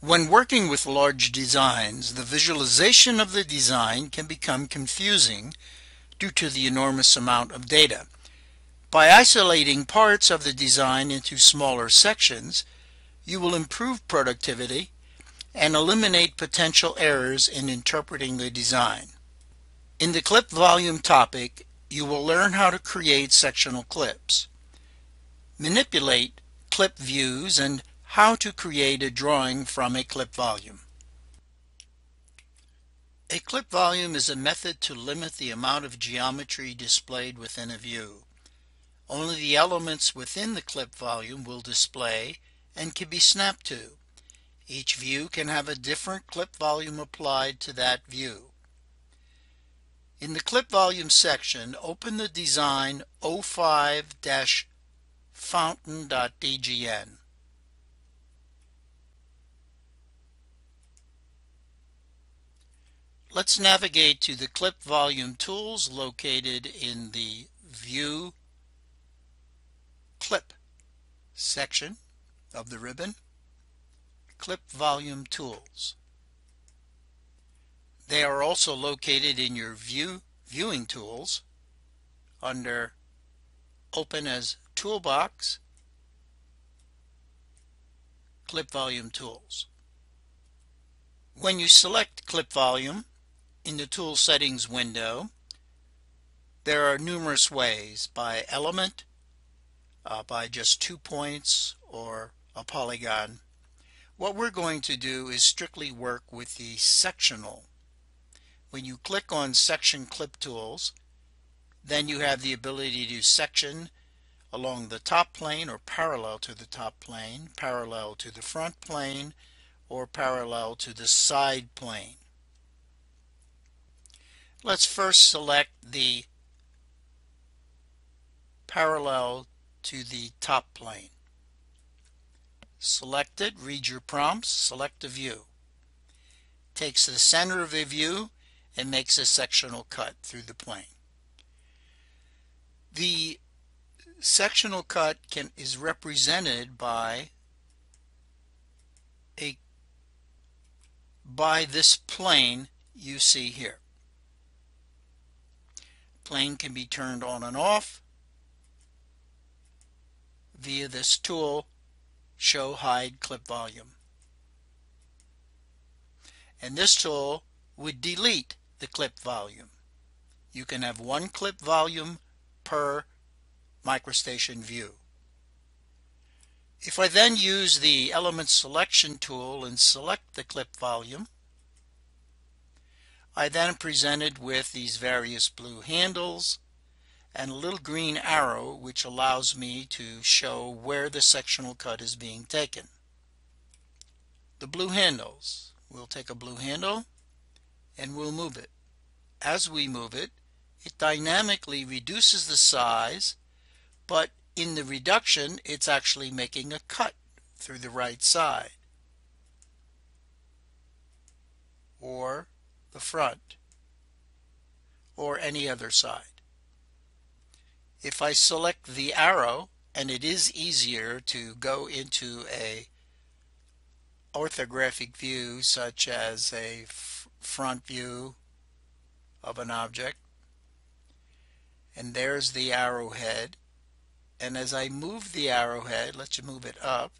When working with large designs, the visualization of the design can become confusing due to the enormous amount of data. By isolating parts of the design into smaller sections, you will improve productivity and eliminate potential errors in interpreting the design. In the clip volume topic, you will learn how to create sectional clips, manipulate clip views, and how to create a drawing from a clip volume. A clip volume is a method to limit the amount of geometry displayed within a view. Only the elements within the clip volume will display and can be snapped to. Each view can have a different clip volume applied to that view. In the clip volume section, open the design 05-fountain.dgn. Let's navigate to the clip volume tools located in the View Clip section of the ribbon. Clip Volume Tools. They are also located in your View Viewing Tools under Open as Toolbox, Clip Volume Tools. When you select Clip Volume in the Tool Settings window, there are numerous ways by element, uh, by just two points, or a polygon what we're going to do is strictly work with the sectional. When you click on Section Clip Tools, then you have the ability to section along the top plane or parallel to the top plane, parallel to the front plane, or parallel to the side plane. Let's first select the parallel to the top plane. Select it, read your prompts, select a view. Takes the center of the view and makes a sectional cut through the plane. The sectional cut can is represented by a by this plane you see here. Plane can be turned on and off via this tool show hide clip volume. And this tool would delete the clip volume. You can have one clip volume per MicroStation view. If I then use the element selection tool and select the clip volume, I then presented with these various blue handles and a little green arrow which allows me to show where the sectional cut is being taken. The blue handles. We'll take a blue handle and we'll move it. As we move it, it dynamically reduces the size, but in the reduction, it's actually making a cut through the right side or the front or any other side. If I select the arrow, and it is easier to go into a orthographic view such as a front view of an object. And there's the arrowhead. And as I move the arrowhead let's you move it up.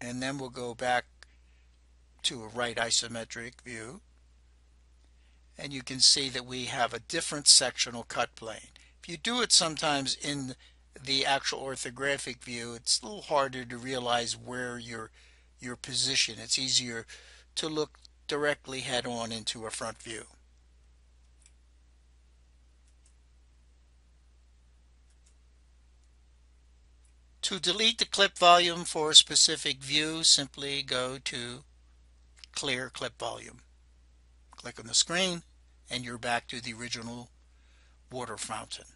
And then we'll go back to a right isometric view. And you can see that we have a different sectional cut plane. If you do it sometimes in the actual orthographic view, it's a little harder to realize where your your position. It's easier to look directly head on into a front view. To delete the clip volume for a specific view, simply go to Clear Clip Volume. Click on the screen and you're back to the original water fountain.